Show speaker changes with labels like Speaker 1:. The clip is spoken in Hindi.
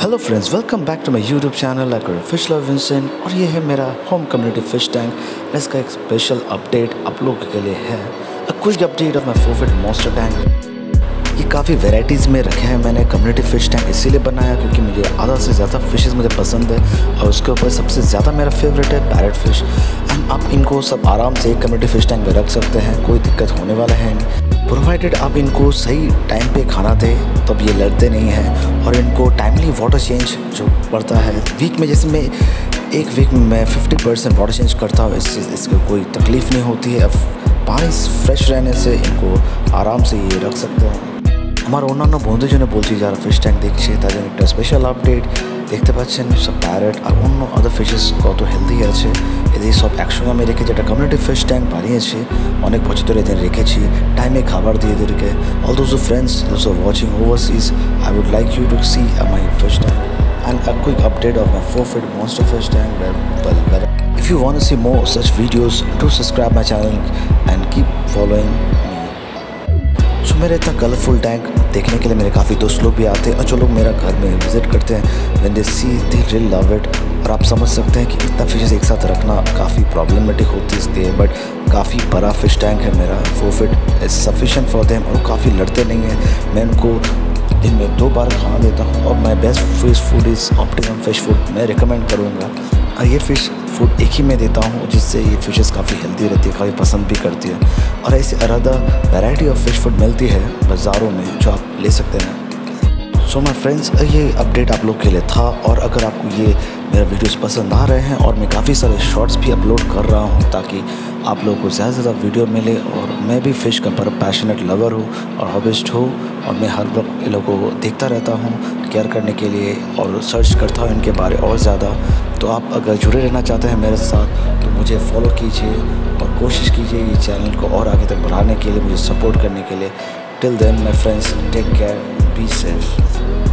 Speaker 1: Hello friends welcome back to my YouTube channel fish love Vincent और ये है मेरा होम कम्युनिटी फ़िश टैंक इसका एक स्पेशल अपडेट आप लोग के लिए है। A quick update of my favourite monster tank ये काफ़ी वेराइटीज़ में रखे हैं मैंने कम्युनिटी फ़िश टैंक इसीलिए बनाया क्योंकि मुझे आधा से ज़्यादा फ़िशेज़ मुझे पसंद है और उसके ऊपर सबसे ज़्यादा मेरा फेवरेट है पैरट फ़िश एंड आप इनको सब आराम से एक कम्युनिटी फ़िश टैंक में रख सकते हैं, कोई दिक्कत होने वाला है नहीं। प्रोवाइडेड आप इनको सही टाइम पे खाना दें तब ये लड़ते नहीं हैं और इनको टाइमली वाटर चेंज जो पड़ता है वीक में जैसे मैं एक वीक में मैं 50 परसेंट वाटर चेंज करता हूँ इस चीज़ इसको कोई तकलीफ़ नहीं होती है अब पानी फ्रेश रहने से इनको आराम से ये रख सकते हैं আমার অন্যান্য বন্ধুজনে বলছি যারা ফিশ ট্যাঙ্ক দেখছে তাদের একটা স্পেশাল আপডেট দেখতে পাচ্ছেন সব প্যারেট আর অন্য আদার ফিশেস কত হেলদি আছে। এদের সব একসঙ্গে আমি রেখেছি একটা কমিউনিটি ফিশ ট্যাঙ্ক বানিয়েছি। অনেক বছর ধরে এদের রেখেছি টাইমে খাবার দিয়ে এদেরকে। All those friends those are watching overseas I would like you to see my fish tank update of my 4 feet monster fish tank where, well, where. If you want to see more such videos do subscribe my channel and keep following so मेरा इतना कलरफुल टैंक देखने के लिए मेरे काफ़ी दोस्त लोग भी आते हैं और जो लोग मेरा घर में विज़िट करते हैं when they see the reel love it और आप समझ सकते हैं कि इतना फिशेज़ एक साथ रखना काफ़ी प्रॉब्लमेटिक होती इसके बट काफ़ी बड़ा फ़िश टैंक है मेरा four feet is sufficient for them और काफ़ी लड़ते नहीं हैं। मैं उनको दिन में दो बार खाना देता हूँ और my best fish food is optimum fish food मैं रिकमेंड करूँगा। और ये फ़िश फ़ूड एक ही में देता हूँ, जिससे ये फ़िशेस काफ़ी हेल्दी रहती है, काफ़ी पसंद भी करती है। और ऐसी अलहदा वैरायटी ऑफ़ फ़िश फ़ूड मिलती है बाज़ारों में, जो आप ले सकते हैं। सो माई फ्रेंड्स ये अपडेट आप लोग के लिए था, और अगर आपको ये मेरा वीडियोस पसंद आ रहे हैं, और मैं काफ़ी सारे शॉर्ट्स भी अपलोड कर रहा हूँ, ताकि आप लोगों को ज़्यादा से ज़्यादा वीडियो मिले, और मैं भी फ़िश का पर पैशनेट लवर हूँ, और हॉबिस्ट हूँ, और मैं हर वक्त इन लोगों को देखता रहता हूँ केयर करने के लिए, और सर्च करता हूँ इनके बारे और ज़्यादा। तो आप अगर जुड़े रहना चाहते हैं मेरे साथ तो मुझे फॉलो कीजिए और कोशिश कीजिए ये चैनल को और आगे तक बढ़ाने के लिए, मुझे सपोर्ट करने के लिए। Till then my friends take care be safe